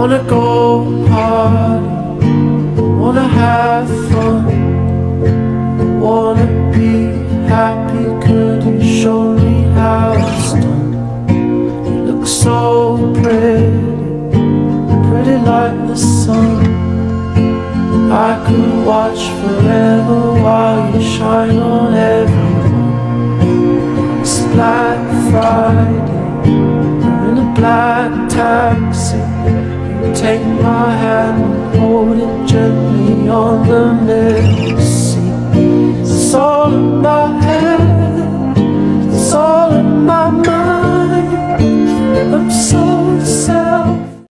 Wanna go party, wanna have fun, wanna be happy. Could you show me how it's done? You look so pretty, pretty like the sun. I could watch forever while you shine on everyone. It's Black Friday, we're in a black taxi. Take my hand and hold it gently on the messy. It's all in my head, it's all in my mind. I'm so.